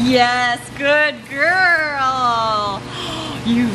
Yes, good girl. You